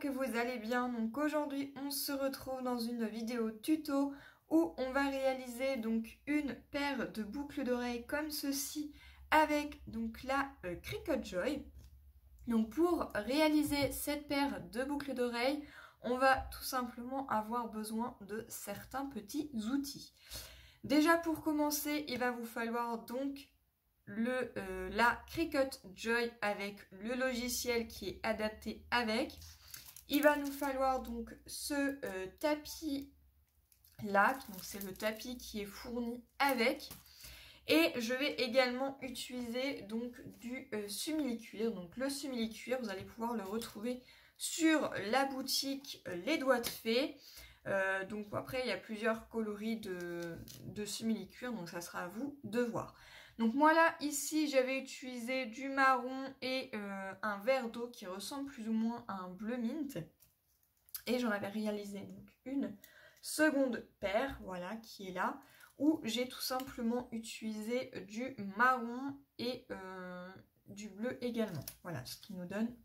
Que vous allez bien. Donc aujourd'hui, on se retrouve dans une vidéo tuto où on va réaliser donc une paire de boucles d'oreilles comme ceci avec donc la euh, Cricut Joy. Donc pour réaliser cette paire de boucles d'oreilles, on va tout simplement avoir besoin de certains petits outils. Déjà pour commencer, il va vous falloir donc le, euh, la Cricut Joy avec le logiciel qui est adapté avec. Il va nous falloir donc ce euh, tapis là, donc c'est le tapis qui est fourni avec. Et je vais également utiliser donc du euh, cuir Donc le simili-cuir, vous allez pouvoir le retrouver sur la boutique euh, Les Doigts de Fée. donc après, il y a plusieurs coloris de, de simili-cuir, donc ça sera à vous de voir. Donc moi là, ici, j'avais utilisé du marron et euh, un verre d'eau qui ressemble plus ou moins à un bleu mint. Et j'en avais réalisé donc une seconde paire, voilà, qui est là, où j'ai tout simplement utilisé du marron et euh, du bleu également. Voilà, ce qui nous donne,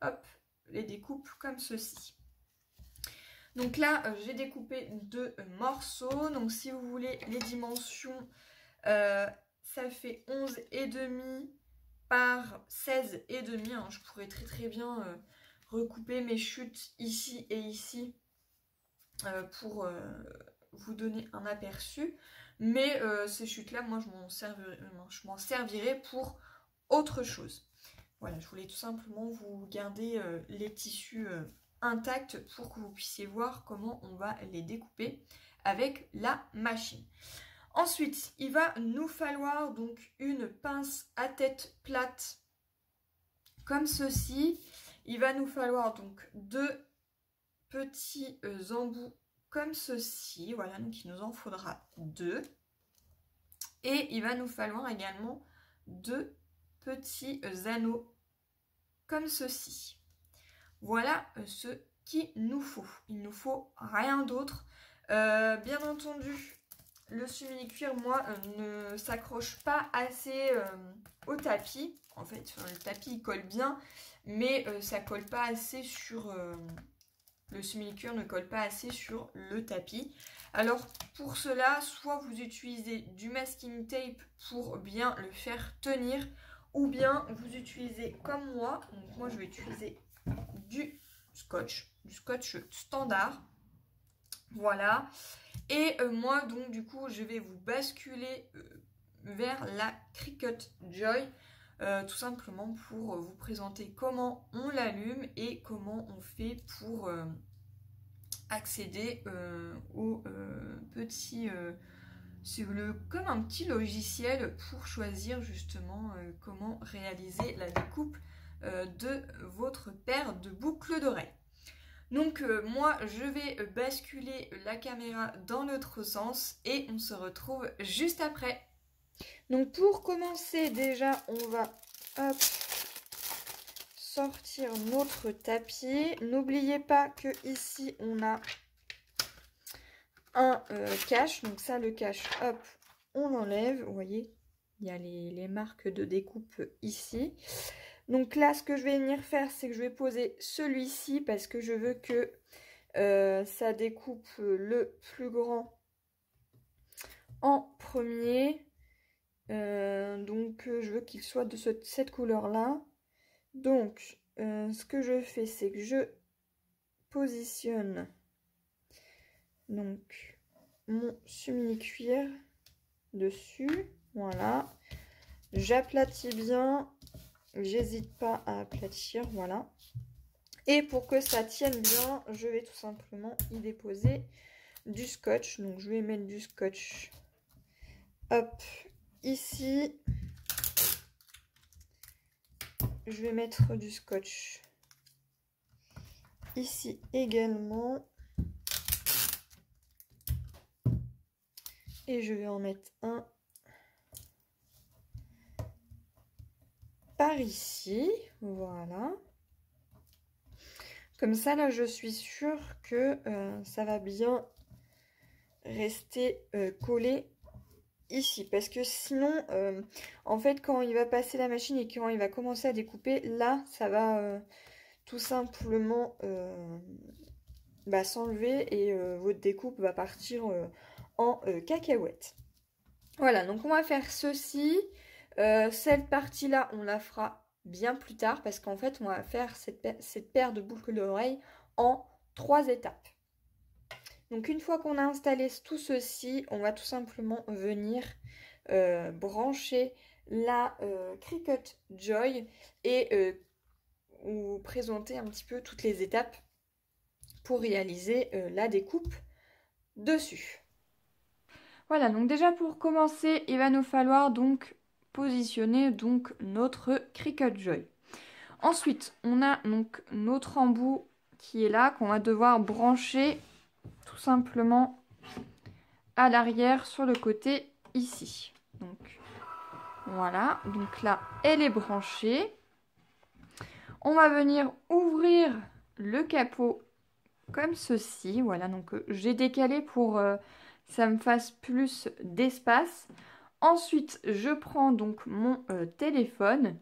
hop, les découpes comme ceci. Donc là, euh, j'ai découpé deux morceaux. Donc si vous voulez les dimensions, ça fait 11 et demi par 16 et demi. Hein. Je pourrais très très bien euh, recouper mes chutes ici et ici euh, pour euh, vous donner un aperçu. Mais ces chutes-là, moi, je m'en servirai, servirai, pour autre chose. Voilà, je voulais tout simplement vous garder les tissus intacts pour que vous puissiez voir comment on va les découper avec la machine. Ensuite, il va nous falloir donc une pince à tête plate comme ceci. Il va nous falloir donc deux petits euh, embouts comme ceci. Voilà, donc il nous en faudra deux. Et il va nous falloir également deux petits euh, anneaux comme ceci. Voilà euh, ce qu'il nous faut. Il nous faut rien d'autre. bien entendu, le simili-cuir, moi, euh, ne s'accroche pas assez euh, au tapis. En fait, le tapis, il colle bien, mais euh, ça colle pas assez sur... le simili-cuir ne colle pas assez sur le tapis. Alors, pour cela, soit vous utilisez du masking tape pour bien le faire tenir, ou bien vous utilisez comme moi, moi je vais utiliser du scotch, du scotch standard. Voilà. Et euh, moi, donc, du coup, je vais vous basculer euh, vers la Cricut Joy. Euh, tout simplement pour vous présenter comment on l'allume et comment on fait pour accéder au petit... c'est comme un petit logiciel pour choisir justement comment réaliser la découpe de votre paire de boucles d'oreilles. Donc euh, moi je vais basculer la caméra dans l'autre sens et on se retrouve juste après. Donc pour commencer déjà on va sortir notre tapis. N'oubliez pas que ici on a un euh, cache. Donc ça le cache hop on enlève. Vous voyez il y a les marques de découpe ici. Donc là, ce que je vais venir faire, c'est que je vais poser celui-ci parce que je veux que euh, ça découpe le plus grand en premier. Euh, donc euh, je veux qu'il soit de cette couleur-là. Donc ce que je fais, c'est que je positionne donc mon semi-cuir dessus. Voilà. J'aplatis bien J'hésite pas à aplatir, voilà. Et pour que ça tienne bien, je vais tout simplement y déposer du scotch. Donc je vais mettre du scotch, hop, ici. Je vais mettre du scotch ici également. Et je vais en mettre un par ici. Voilà. Comme ça, là, je suis sûre que euh, ça va bien rester euh, collé ici. Parce que sinon, euh, en fait, quand il va passer la machine et quand il va commencer à découper, là, ça va, tout simplement bah, s'enlever et votre découpe va partir en cacahuète. Voilà, donc on va faire ceci. Cette partie-là, on la fera bien plus tard parce qu'en fait, on va faire cette, paire de boucles d'oreilles en trois étapes. Donc une fois qu'on a installé tout ceci, on va tout simplement venir euh, brancher la euh, Cricut Joy et euh, vous présenter un petit peu toutes les étapes pour réaliser la découpe dessus. Voilà, donc déjà pour commencer, il va nous falloir donc positionner donc notre Cricut Joy. Ensuite, on a donc notre embout qui est là qu'on va devoir brancher tout simplement à l'arrière sur le côté ici. Donc voilà, donc là elle est branchée. On va venir ouvrir le capot comme ceci. Voilà, donc euh, j'ai décalé pour que euh, ça me fasse plus d'espace. Ensuite, je prends donc mon euh, téléphone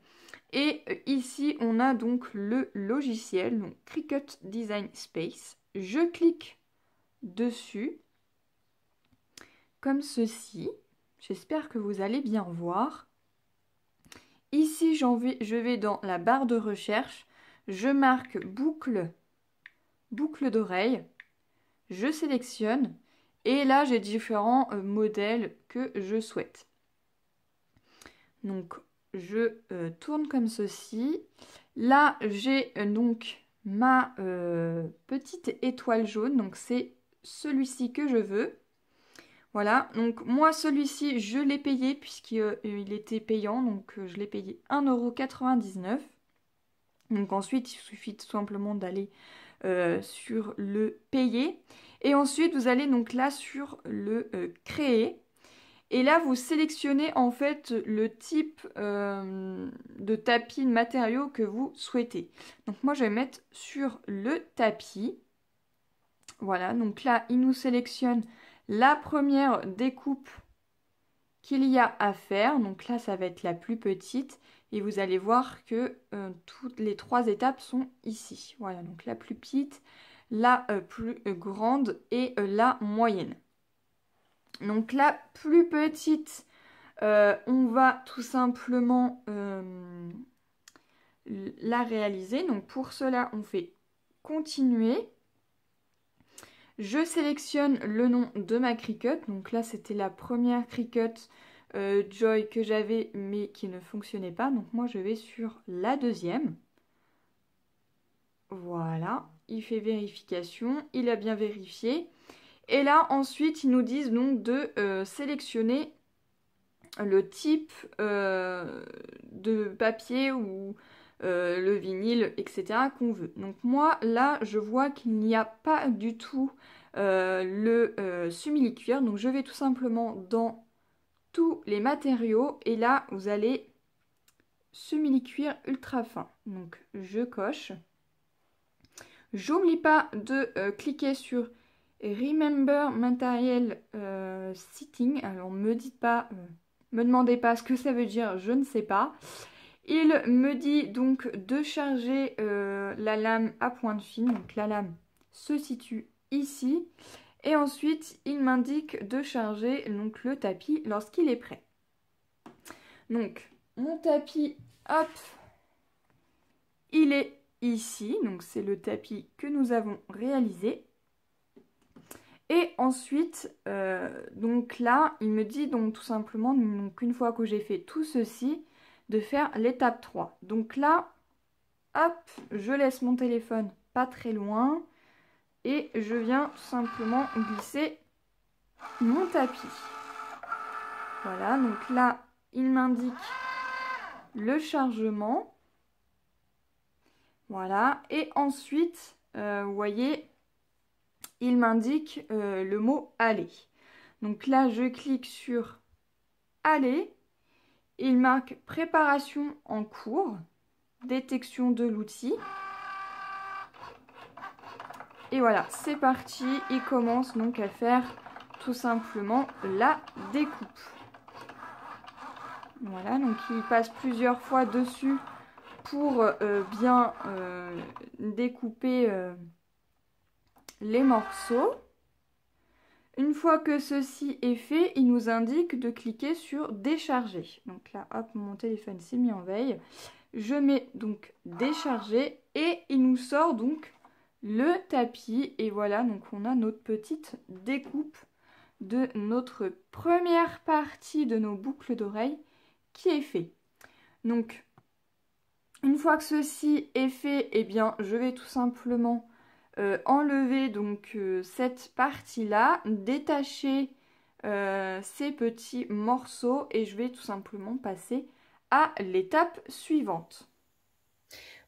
et ici on a donc le logiciel, donc Cricut Design Space. Je clique dessus, comme ceci. J'espère que vous allez bien voir. Ici, je vais dans la barre de recherche, je marque boucle, boucle d'oreille, je sélectionne et là j'ai différents euh, modèles que je souhaite. Donc je euh, tourne comme ceci. Là j'ai euh, donc ma petite étoile jaune, donc c'est celui-ci que je veux. Voilà, donc moi celui-ci je l'ai payé puisqu'il euh, était payant, donc euh, je l'ai payé 1,99€. Donc ensuite il suffit tout simplement d'aller euh, sur le payer. Et ensuite vous allez donc là sur le créer. Et là vous sélectionnez en fait le type de tapis de matériaux que vous souhaitez. Donc moi je vais mettre sur le tapis. Voilà, donc là, il nous sélectionne la première découpe qu'il y a à faire. Donc là, ça va être la plus petite. Et vous allez voir que euh, toutes les trois étapes sont ici. Voilà, donc la plus petite, la euh, plus euh, grande et la moyenne. Donc la plus petite, on va tout simplement la réaliser. Donc pour cela, on fait continuer. Je sélectionne le nom de ma Cricut. Donc là, c'était la première Cricut euh, Joy que j'avais, mais qui ne fonctionnait pas. Donc moi, je vais sur la deuxième. Voilà, il fait vérification, il a bien vérifié. Et là, ensuite, ils nous disent donc de euh, sélectionner le type euh, de papier ou euh, le vinyle, etc. qu'on veut. Donc moi, là, je vois qu'il n'y a pas du tout le euh, cuir Donc je vais tout simplement dans tous les matériaux. Et là, vous allez simili-cuir ultra fin. Donc je coche. J'oublie pas de cliquer sur Remember Material Sitting. Alors me dites pas, me demandez pas ce que ça veut dire, je ne sais pas. Il me dit donc de charger euh, la lame à pointe fine. Donc la lame se situe ici. Et ensuite, il m'indique de charger donc, le tapis lorsqu'il est prêt. Donc, mon tapis, hop, il est ici. Donc, c'est le tapis que nous avons réalisé. Et ensuite, euh, donc là, il me dit donc tout simplement, donc une fois que j'ai fait tout ceci, de faire l'étape 3. Donc là, hop, je laisse mon téléphone pas très loin et je viens tout simplement glisser mon tapis. Voilà, donc là, il m'indique le chargement. Voilà, et ensuite, euh, vous voyez, il m'indique euh, le mot aller. Donc là, je clique sur aller il marque préparation en cours, détection de l'outil. Et voilà, c'est parti. Il commence donc à faire tout simplement la découpe. Voilà, donc il passe plusieurs fois dessus pour euh, bien euh, découper les morceaux. Une fois que ceci est fait, il nous indique de cliquer sur décharger. Donc là, hop, mon téléphone s'est mis en veille. Je mets donc décharger et il nous sort donc le tapis. Et voilà, donc on a notre petite découpe de notre première partie de nos boucles d'oreilles qui est fait. Donc, une fois que ceci est fait, eh bien, je vais tout simplement euh, enlever donc euh, cette partie-là, détacher euh, ces petits morceaux et je vais tout simplement passer à l'étape suivante.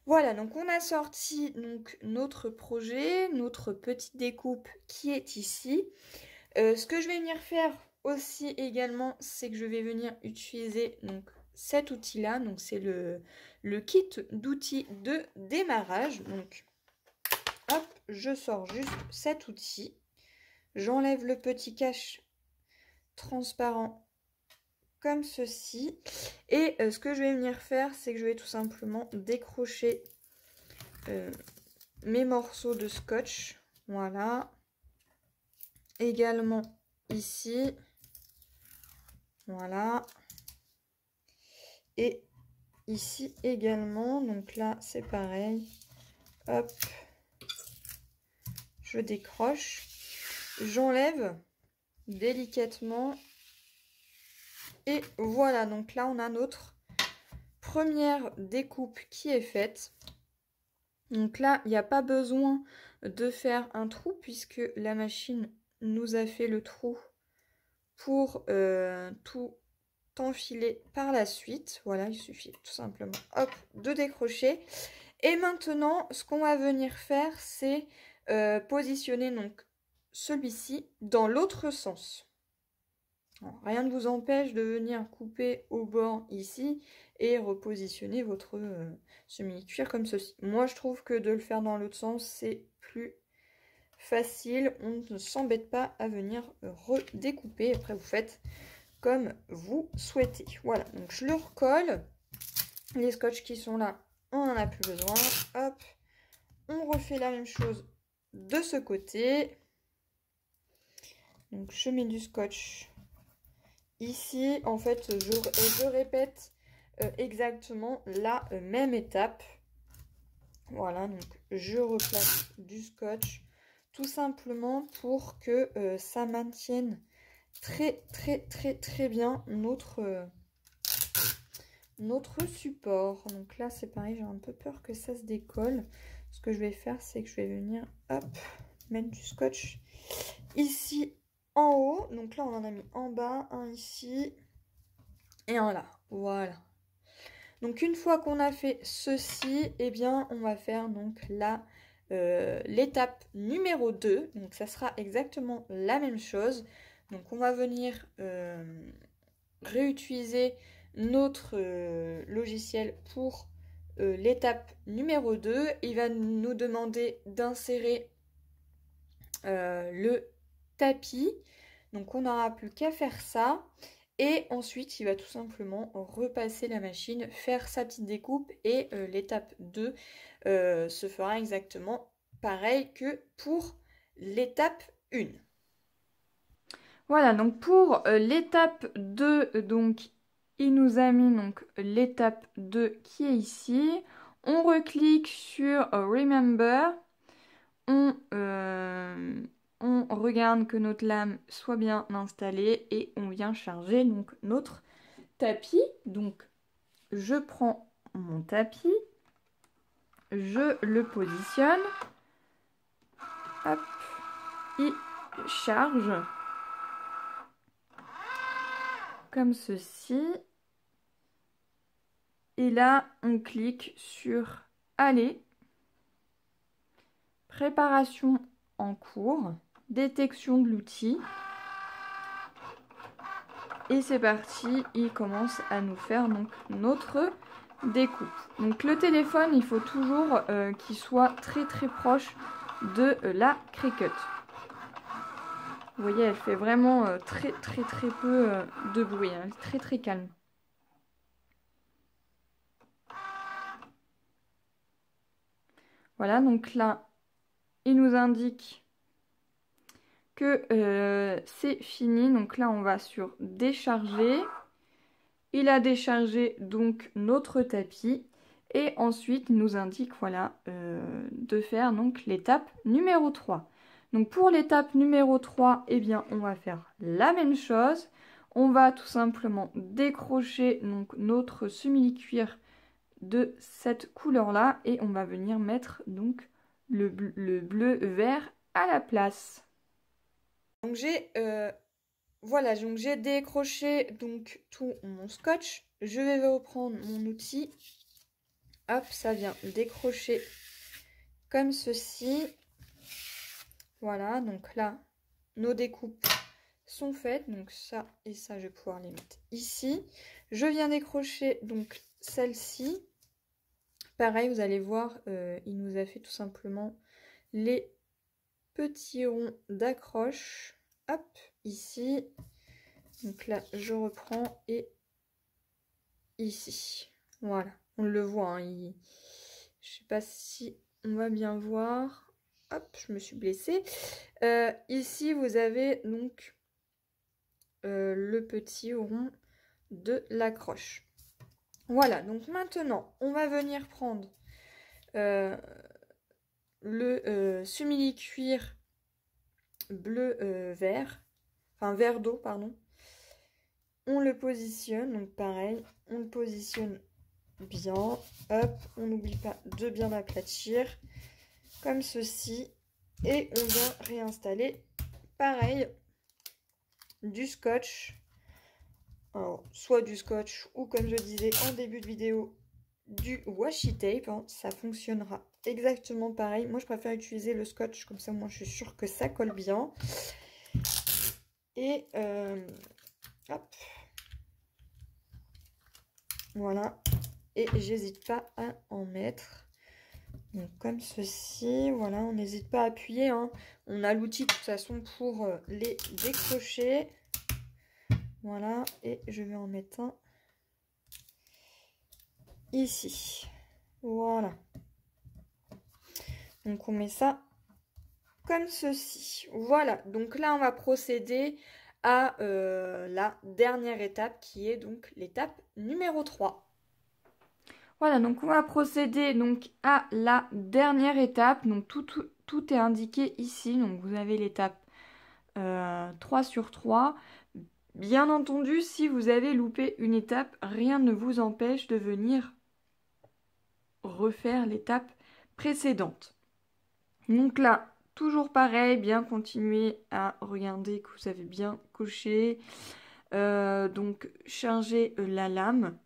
Voilà, donc on a sorti donc notre projet, notre petite découpe qui est ici. ce que je vais venir faire aussi également, c'est que je vais venir utiliser donc cet outil-là. Donc c'est le, kit d'outils de démarrage. Donc je sors juste cet outil. J'enlève le petit cache transparent comme ceci. Et euh, ce que je vais venir faire, c'est que je vais tout simplement décrocher euh, mes morceaux de scotch. Voilà. Également ici. Voilà. Et ici également. Donc là, c'est pareil. Hop. Je décroche. J'enlève délicatement. Et voilà, donc là, on a notre première découpe qui est faite. Donc là, il n'y a pas besoin de faire un trou puisque la machine nous a fait le trou pour euh, tout enfiler par la suite. Voilà, il suffit tout simplement de décrocher. Et maintenant, ce qu'on va venir faire, c'est euh, positionner donc celui-ci dans l'autre sens. rien ne vous empêche de venir couper au bord ici et repositionner votre euh, semi-cuir comme ceci. Moi, je trouve que de le faire dans l'autre sens, c'est plus facile. On ne s'embête pas à venir redécouper. Après, vous faites comme vous souhaitez. Voilà, donc je le recolle. Les scotch qui sont là, on n'en a plus besoin. Hop, on refait la même chose de ce côté. Donc je mets du scotch ici. En fait, je, répète euh, exactement la euh, même étape. Voilà, donc je replace du scotch tout simplement pour que euh, ça maintienne très très très très bien notre, notre support. Donc là c'est pareil, j'ai un peu peur que ça se décolle. Ce que je vais faire c'est que je vais venir hop, mettre du scotch ici en haut. Donc là on en a mis en bas, un ici et un là. Voilà. Donc une fois qu'on a fait ceci, eh bien on va faire donc là euh, l'étape numéro 2. Donc ça sera exactement la même chose. Donc on va venir euh, réutiliser notre euh, logiciel pour euh, l'étape numéro 2. Il va nous demander d'insérer le tapis. Donc on n'aura plus qu'à faire ça. Et ensuite, il va tout simplement repasser la machine, faire sa petite découpe et l'étape 2 se fera exactement pareil que pour l'étape 1. Voilà, donc pour euh, l'étape 2, donc il nous a mis donc l'étape 2 qui est ici. On reclique sur Remember. On, euh, on regarde que notre lame soit bien installée et on vient charger donc notre tapis. Donc je prends mon tapis, je le positionne, hop, il charge comme ceci. Et là, on clique sur Aller. Préparation en cours. Détection de l'outil. Et c'est parti, il commence à nous faire notre découpe. Donc le téléphone, il faut toujours euh, qu'il soit très très proche de la Cricut. Vous voyez, elle fait vraiment euh, très très très peu euh, de bruit. Hein. Elle est très très calme. Voilà, donc là, il nous indique que euh, c'est fini. Donc là, on va sur décharger. Il a déchargé donc notre tapis. Et ensuite, il nous indique voilà, euh, de faire donc l'étape numéro 3. Donc pour l'étape numéro 3, eh bien, on va faire la même chose. On va tout simplement décrocher donc, notre simili-cuir de cette couleur-là et on va venir mettre donc le, bleu, vert à la place. Donc j'ai euh, voilà, donc j'ai décroché donc tout mon scotch. Je vais reprendre mon outil. Hop, ça vient décrocher comme ceci. Voilà, donc là, nos découpes sont faites. Donc ça et ça, je vais pouvoir les mettre ici. Je viens décrocher donc celle-ci. Pareil, vous allez voir, euh, il nous a fait tout simplement les petits ronds d'accroche. Hop, ici. Donc là, je reprends et ici. Voilà, on le voit. Hein, il... Je sais pas si on va bien voir. Hop, je me suis blessée. Euh, ici, vous avez donc euh, le petit rond de l'accroche. Voilà, donc maintenant, on va venir prendre euh, le simili-cuir bleu-vert, enfin vert d'eau, pardon. On le positionne, donc pareil, on le positionne bien. Hop, on n'oublie pas de bien aplatir comme ceci. Et on va réinstaller, pareil, du scotch. Soit du scotch ou comme je disais en début de vidéo, du washi tape. Hein. ça fonctionnera exactement pareil. Moi, je préfère utiliser le scotch, comme ça, moi, je suis sûre que ça colle bien. Et, euh, hop. Voilà. Et j'hésite pas à en mettre. Donc comme ceci, voilà, on n'hésite pas à appuyer. Hein. On a l'outil de toute façon pour euh, les décrocher. Voilà, et je vais en mettre un ici. Voilà. Donc on met ça comme ceci. Voilà, donc là on va procéder à euh, la dernière étape qui est donc l'étape numéro 3. Voilà, donc on va procéder donc à la dernière étape. Donc tout, tout, est indiqué ici. Donc vous avez l'étape 3 euh, sur 3. Bien entendu, si vous avez loupé une étape, rien ne vous empêche de venir refaire l'étape précédente. Donc là, toujours pareil, bien continuer à regarder que vous avez bien coché. Euh, donc charger la lame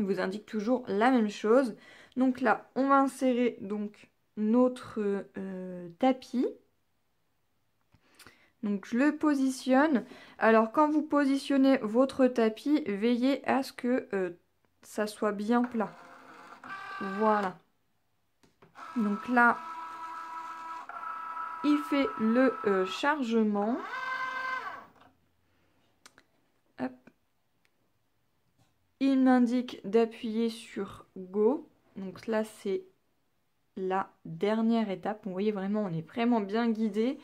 il vous indique toujours la même chose. Donc là, on va insérer donc notre euh, tapis. Donc je le positionne. Alors quand vous positionnez votre tapis, veillez à ce que euh, ça soit bien plat. Voilà. Donc là, il fait le euh, chargement. Il m'indique d'appuyer sur Go. Donc là, c'est la dernière étape. Vous voyez vraiment, on est vraiment bien guidé.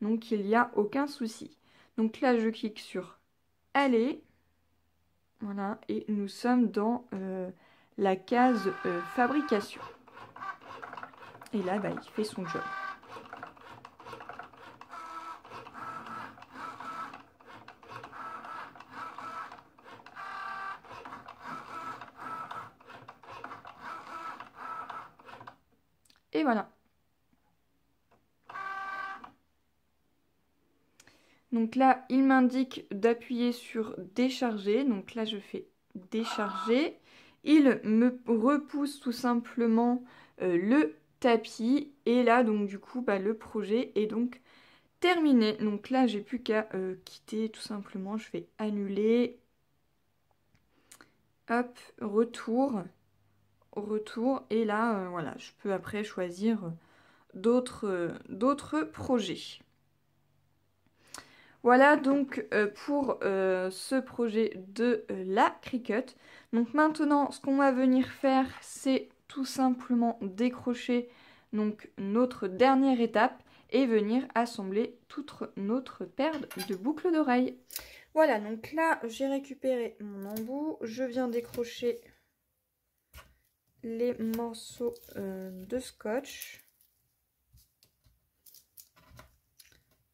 Donc il n'y a aucun souci. Donc là, je clique sur Aller. Voilà, et nous sommes dans euh, la case euh, fabrication. Et là, bah, il fait son job. Et voilà. Donc là, il m'indique d'appuyer sur décharger. Donc là, je fais décharger. Il me repousse tout simplement euh, le tapis. Et là, donc du coup, bah, le projet est donc terminé. Donc là, j'ai plus qu'à euh, quitter tout simplement. Je fais annuler. Hop, retour retour. Et là, euh, voilà, je peux après choisir d'autres projets. Voilà donc euh, pour ce projet de la Cricut. Donc maintenant, ce qu'on va venir faire, c'est tout simplement décrocher donc notre dernière étape et venir assembler toute notre paire de boucles d'oreilles. Voilà, donc là j'ai récupéré mon embout, je viens décrocher les morceaux euh, de scotch.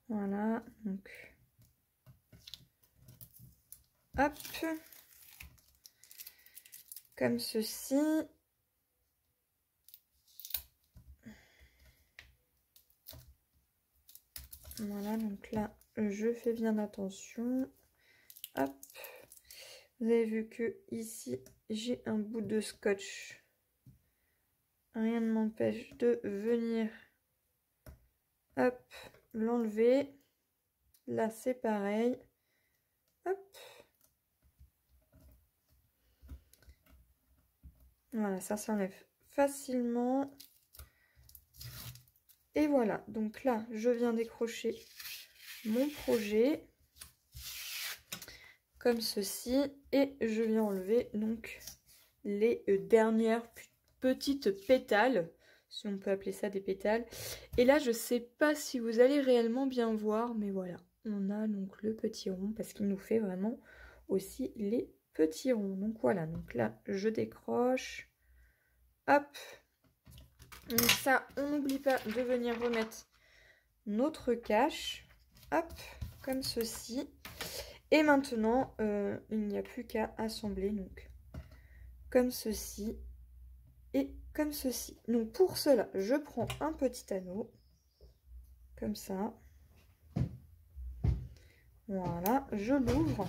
Voilà, hop, comme ceci. Voilà, donc là, je fais bien attention. Hop. Vous avez vu que ici, j'ai un bout de scotch. Rien ne m'empêche de venir, hop, l'enlever. Là, c'est pareil. Hop. Voilà, ça s'enlève facilement. Et voilà, donc là, je viens décrocher mon projet comme ceci et je viens enlever donc les euh, dernières petites pétales si on peut appeler ça des pétales et là je sais pas si vous allez réellement bien voir mais voilà on a donc le petit rond parce qu'il nous fait vraiment aussi les petits ronds donc voilà donc là je décroche hop donc ça, on n'oublie pas de venir remettre notre cache. Hop, comme ceci. Et maintenant, euh, il n'y a plus qu'à assembler. Donc, comme ceci et comme ceci. Donc, pour cela, je prends un petit anneau. Comme ça. Voilà, je l'ouvre.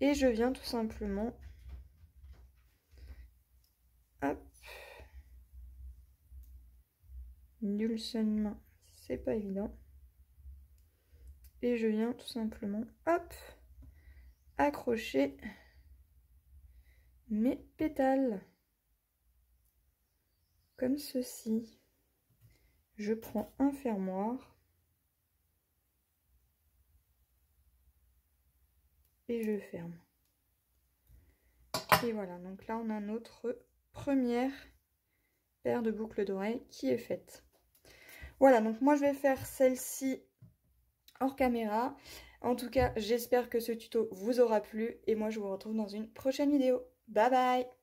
Et je viens tout simplement nul seule main, c'est pas évident. Et je viens tout simplement, hop, accrocher mes pétales. Comme ceci. Je prends un fermoir. Et je ferme. Et voilà, donc là on a notre première paire de boucles d'oreilles qui est faite. Voilà, donc moi je vais faire celle-ci hors caméra. En tout cas, j'espère que ce tuto vous aura plu et moi je vous retrouve dans une prochaine vidéo. Bye bye